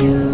you